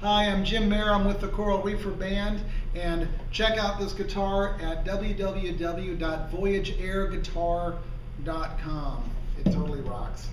Hi, I'm Jim Mayer. I'm with the Coral Reefer Band, and check out this guitar at www.voyageairguitar.com. It totally rocks.